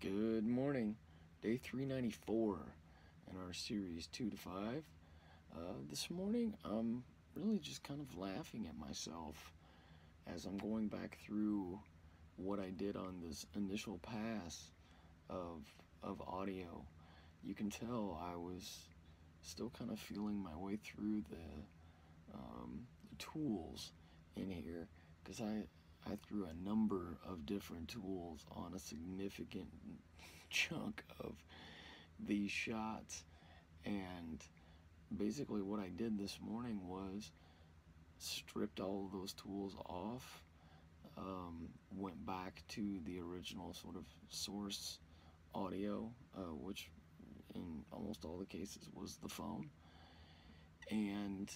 Good morning. Day 394 in our series 2 to 5. Uh, this morning, I'm really just kind of laughing at myself as I'm going back through what I did on this initial pass of, of audio. You can tell I was still kind of feeling my way through the, um, the tools in here because I, I threw a number of different tools on a significant chunk of these shots. And basically, what I did this morning was stripped all of those tools off, um, went back to the original sort of source audio, uh, which in almost all the cases was the phone, and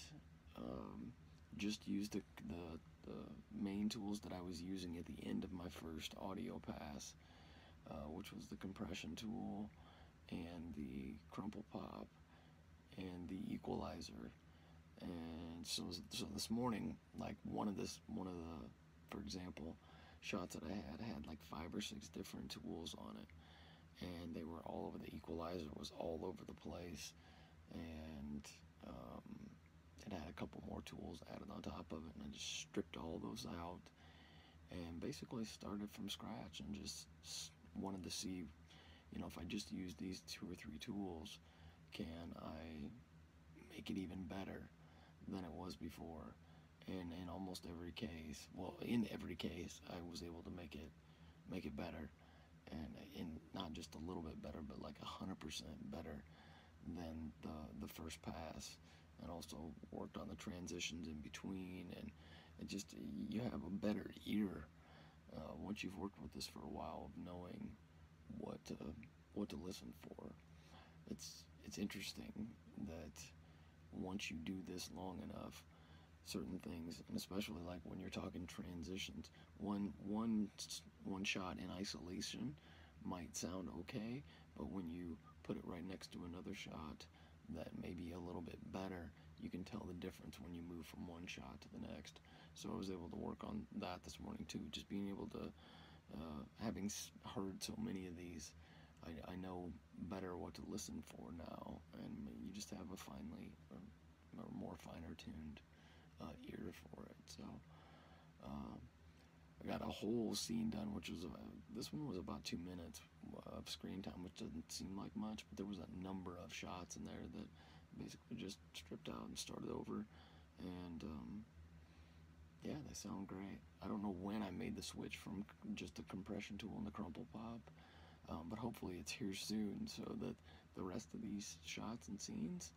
um, just used the, the the main tools that I was using at the end of my first audio pass, uh, which was the compression tool and the CrumplePop and the equalizer. And so, so this morning, like one of this, one of the, for example, shots that I had had like five or six different tools on it, and they were all over. The equalizer was all over the place, and couple more tools added on top of it and I just stripped all those out and basically started from scratch and just wanted to see you know if I just use these two or three tools can I make it even better than it was before? And in almost every case well in every case I was able to make it make it better and in not just a little bit better but like a hundred percent better than the the first pass and also worked on the transitions in between and it just you have a better ear uh, once you've worked with this for a while of knowing what to, what to listen for. It's it's interesting that once you do this long enough certain things and especially like when you're talking transitions one one one shot in isolation might sound okay but when you put it right next to another shot that may be a little bit better, you can tell the difference when you move from one shot to the next. So I was able to work on that this morning too, just being able to, uh, having heard so many of these, I, I, know better what to listen for now, and you just have a finely, or, or more finer tuned uh, ear for it. So. Um, I got a whole scene done, which was, uh, this one was about two minutes of screen time, which doesn't seem like much, but there was a number of shots in there that basically just stripped out and started over. And, um, yeah, they sound great. I don't know when I made the switch from just the compression tool and the CrumplePop, um, but hopefully it's here soon so that the rest of these shots and scenes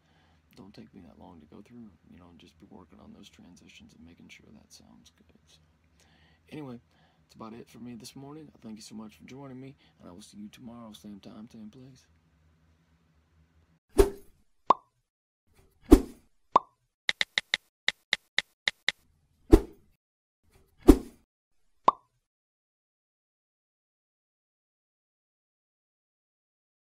don't take me that long to go through. You know, just be working on those transitions and making sure that sounds good. So. Anyway, that's about it for me this morning. I thank you so much for joining me, and I will see you tomorrow, same time, same place.